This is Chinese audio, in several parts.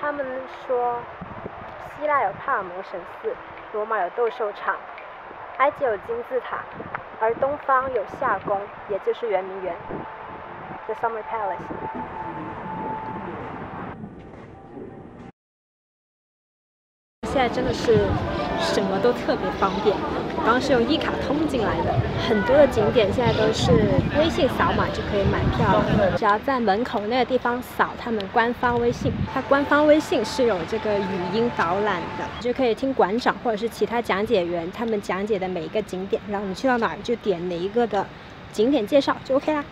他们说，希腊有帕尔蒙神寺，罗马有斗兽场，埃及有金字塔，而东方有夏宫，也就是圆明园，The Summer Palace。现在真的是什么都特别方便。我刚是用一卡通进来的，很多的景点现在都是微信扫码就可以买票，只要在门口那个地方扫他们官方微信，它官方微信是有这个语音导览的，就可以听馆长或者是其他讲解员他们讲解的每一个景点，然后你去到哪儿就点哪一个的景点介绍就 OK 啦。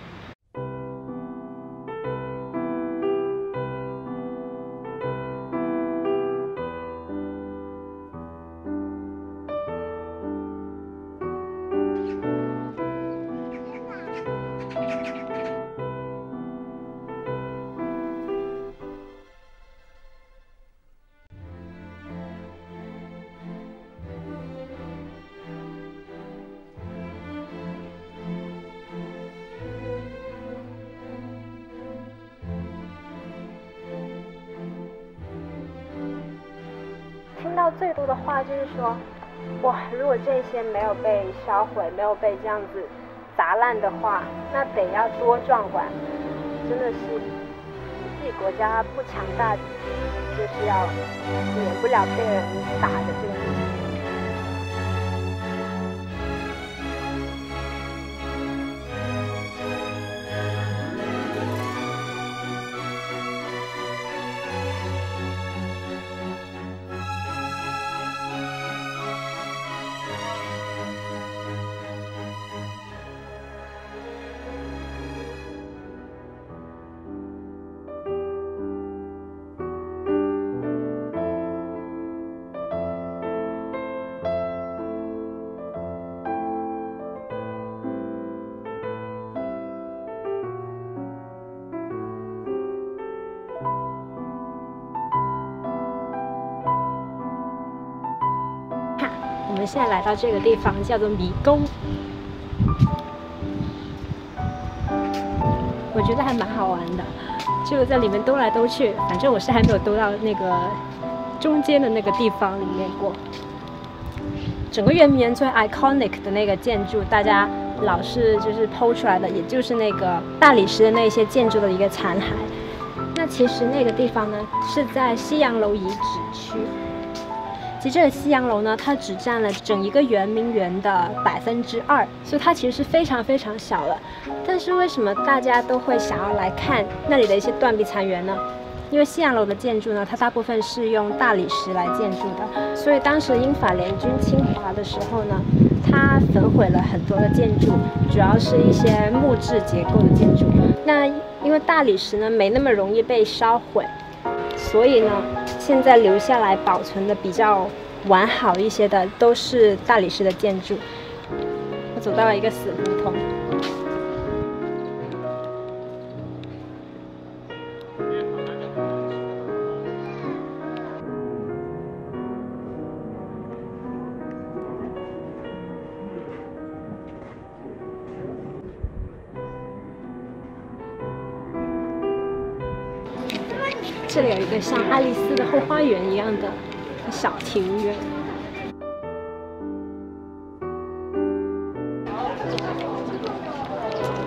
最多的话就是说，哇，如果这些没有被烧毁，没有被这样子砸烂的话，那得要多壮观！真的是自己国家不强大，就是要免不了被人打的这个。我们现在来到这个地方叫做迷宫，我觉得还蛮好玩的，就在里面兜来兜去。反正我是还没有兜到那个中间的那个地方里面过。整个圆明园最 iconic 的那个建筑，大家老是就是剖出来的，也就是那个大理石的那些建筑的一个残骸。那其实那个地方呢，是在西洋楼遗址区。其实这个西洋楼呢，它只占了整一个圆明园的百分之二，所以它其实是非常非常小的。但是为什么大家都会想要来看那里的一些断壁残垣呢？因为西洋楼的建筑呢，它大部分是用大理石来建筑的，所以当时英法联军侵华的时候呢，它焚毁了很多的建筑，主要是一些木质结构的建筑。那因为大理石呢，没那么容易被烧毁。所以呢，现在留下来保存的比较完好一些的，都是大理石的建筑。我走到了一个死胡同。这里有一个像爱丽丝的后花园一样的小庭院。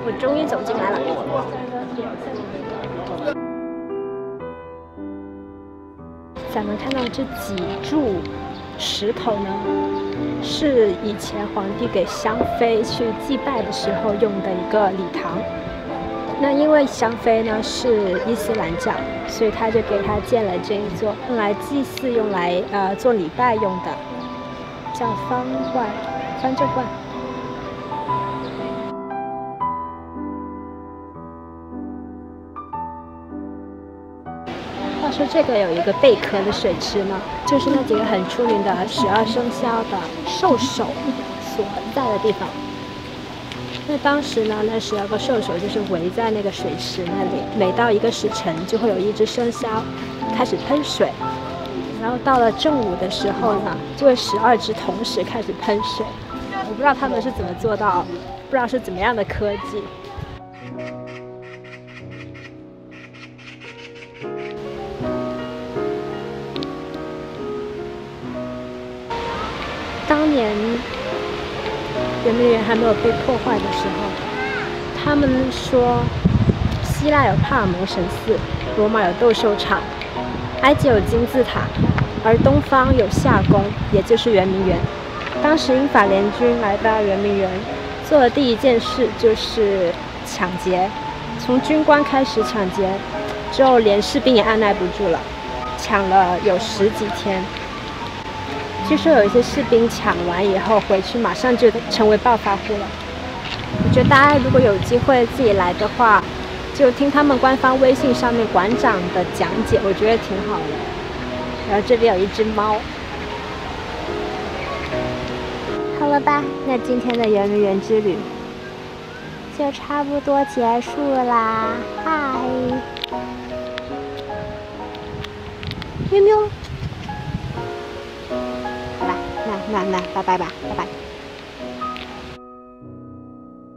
我终于走进来了。咱们看到这几柱石头呢，是以前皇帝给香妃去祭拜的时候用的一个礼堂。那因为香妃呢是伊斯兰教，所以他就给他建了这一座，用来祭祀、用来呃做礼拜用的，叫方罐方正罐。话说这个有一个贝壳的水池呢，就是那几个很出名的十二生肖的兽首所在的地方。那当时呢那十二个兽首就是围在那个水池那里每到一个时辰就会有一只生肖开始喷水然后到了正午的时候呢就会十二只同时开始喷水。我不知道他们是怎么做到不知道是怎么样的科技。当年圆明园还没有被破坏的时候，他们说希腊有帕尔蒙神寺，罗马有斗兽场，埃及有金字塔，而东方有夏宫，也就是圆明园。当时英法联军来到圆明园，做的第一件事就是抢劫，从军官开始抢劫，之后连士兵也按耐不住了，抢了有十几天。据说有一些士兵抢完以后回去，马上就成为暴发户了。我觉得大家如果有机会自己来的话，就听他们官方微信上面馆长的讲解，我觉得挺好的。然后这里有一只猫。好了吧，那今天的圆明园之旅就差不多结束啦。嗨，喵喵。那，拜拜吧，拜拜。